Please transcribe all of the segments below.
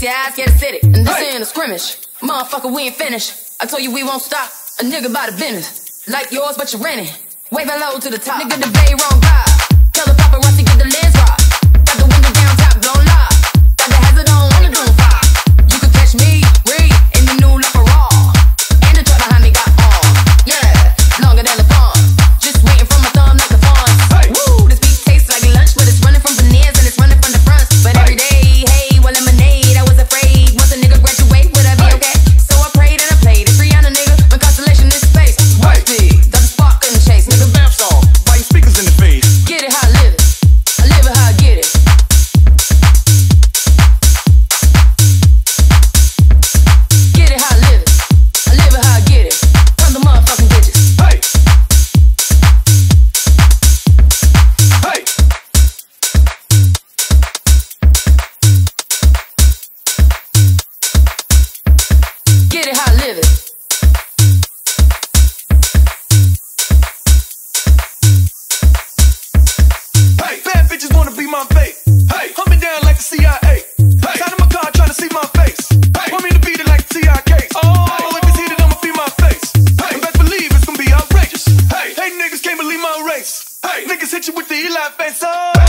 If your eyes get fitted, and this hey. ain't a scrimmage. Motherfucker, we ain't finished. I told you we won't stop. A nigga by the business. Like yours, but you're renting. Waving low to the top. Nigga, the bay wrong vibe. my face. Hey, hunt me down like the CIA. Hey, out my car trying to see my face. Hey, want me to beat it like the TIK. Oh, if it's heated, I'ma feed my face. Hey, best believe it's gonna be outrageous. Hey, hey niggas can't believe my race. Hey, niggas hit you with the Eli face. Oh.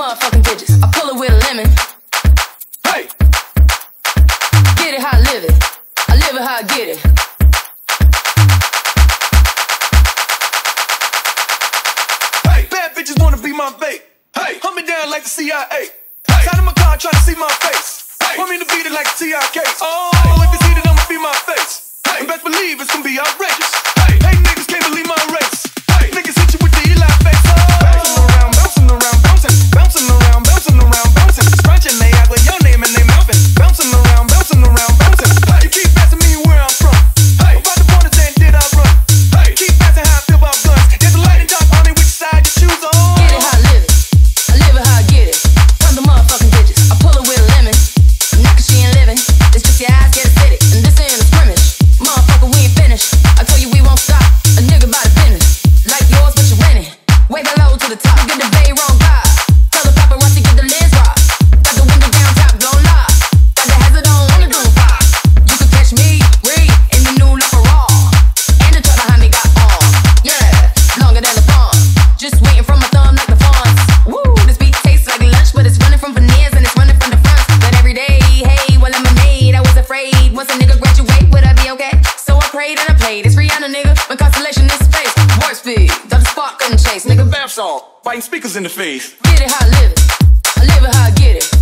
motherfucking digits. I pull it with a lemon. Hey! Get it how I live it. I live it how I get it. Hey, bad bitches wanna be my bait. Hey, hunt me down like the CIA. Hey. tied of my car, try to see my face. Hey. Want me to beat it like the TI. Oh, hey. if it's heated, I'ma be my face. Hey. And best believe it's gonna be outrageous. Hey, hey niggas can't believe my race. Speakers in the face. Get it how I live it. I live it how I get it.